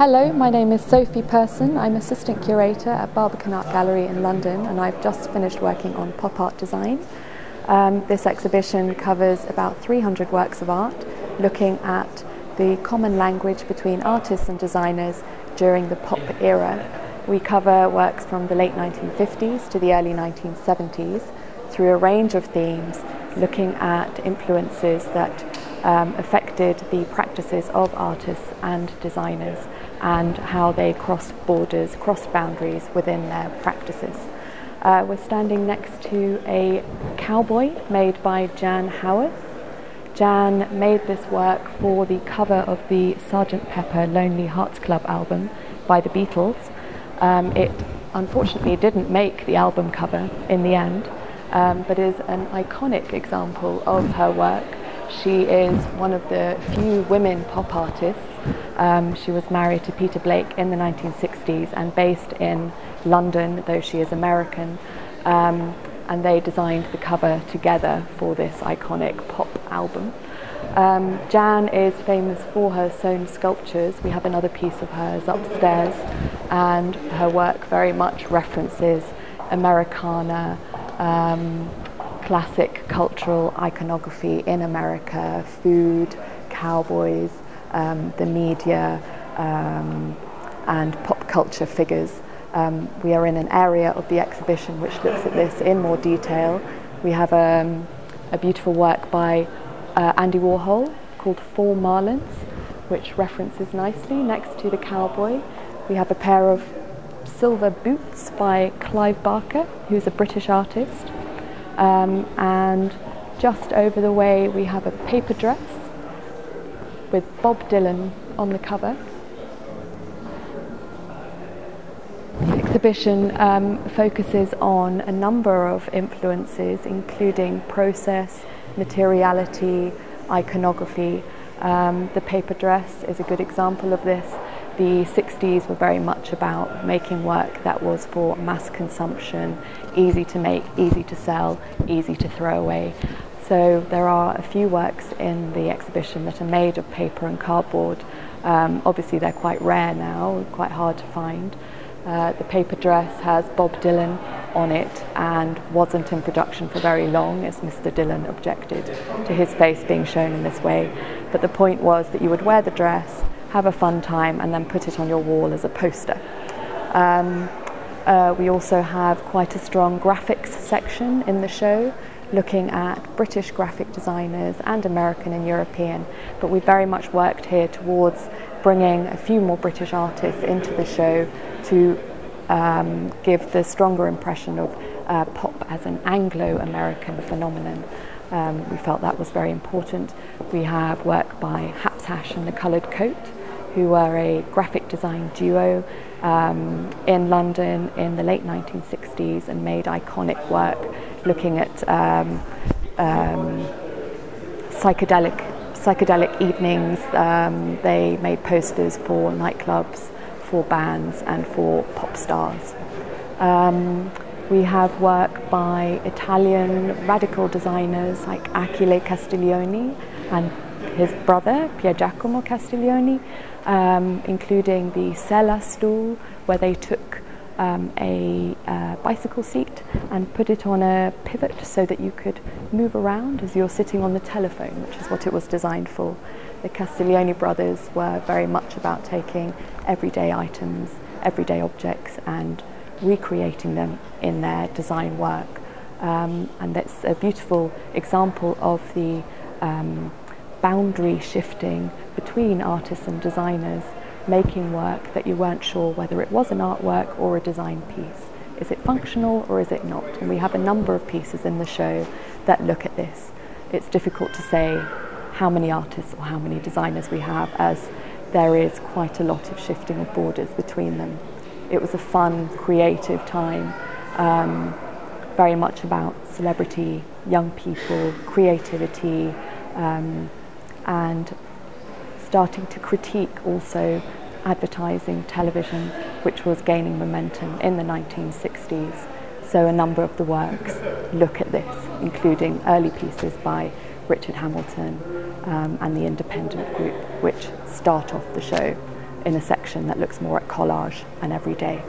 Hello, my name is Sophie Persson. I'm assistant curator at Barbican Art Gallery in London and I've just finished working on pop art design. Um, this exhibition covers about 300 works of art looking at the common language between artists and designers during the pop era. We cover works from the late 1950s to the early 1970s through a range of themes looking at influences that um, affected the practices of artists and designers and how they crossed borders, crossed boundaries within their practices. Uh, we're standing next to a cowboy made by Jann Haworth. Jan made this work for the cover of the Sgt. Pepper Lonely Hearts Club album by the Beatles. Um, it unfortunately didn't make the album cover in the end, um, but is an iconic example of her work she is one of the few women pop artists. Um, she was married to Peter Blake in the 1960s and based in London, though she is American. Um, and they designed the cover together for this iconic pop album. Um, Jann is famous for her sewn sculptures. We have another piece of hers upstairs, and her work very much references Americana, um, classic cultural iconography in America, food, cowboys, um, the media, um, and pop culture figures. Um, we are in an area of the exhibition which looks at this in more detail. We have um, a beautiful work by uh, Andy Warhol called Four Marilyns, which references nicely next to the cowboy. We have a pair of silver boots by Clive Barker, who's a British artist. Um, and just over the way we have a paper dress with Bob Dylan on the cover. The exhibition um, focuses on a number of influences, including process, materiality, iconography. Um, the paper dress is a good example of this the 60s were very much about making work that was for mass consumption, easy to make, easy to sell, easy to throw away. So there are a few works in the exhibition that are made of paper and cardboard. Um, obviously they're quite rare now, quite hard to find. Uh, the paper dress has Bob Dylan on it and wasn't in production for very long as Mr. Dylan objected to his face being shown in this way. But the point was that you would wear the dress have a fun time, and then put it on your wall as a poster. Um, uh, we also have quite a strong graphics section in the show, looking at British graphic designers and American and European, but we very much worked here towards bringing a few more British artists into the show to um, give the stronger impression of uh, pop as an Anglo American phenomenon. Um, we felt that was very important. We have work by Hapshash and the Coloured Coat, who were a graphic design duo um, in London in the late 1960s and made iconic work looking at um, um, psychedelic psychedelic evenings. Um, they made posters for nightclubs, for bands, and for pop stars. We have work by Italian radical designers like Achille Castiglioni and his brother Pier Giacomo Castiglioni, um, including the Sella stool, where they took um, a uh, bicycle seat and put it on a pivot so that you could move around as you're sitting on the telephone, which is what it was designed for. The Castiglioni brothers were very much about taking everyday items, everyday objects, and recreating them in their design work. Um, and that's a beautiful example of the um, boundary shifting between artists and designers, making work that you weren't sure whether it was an artwork or a design piece. Is it functional or is it not? And we have a number of pieces in the show that look at this. It's difficult to say how many artists or how many designers we have as there is quite a lot of shifting of borders between them. It was a fun, creative time, um, very much about celebrity, young people, creativity, um, and starting to critique also advertising television, which was gaining momentum in the 1960s. So a number of the works look at this, including early pieces by Richard Hamilton um, and the Independent Group, which start off the show. In a section that looks more at collage and everyday.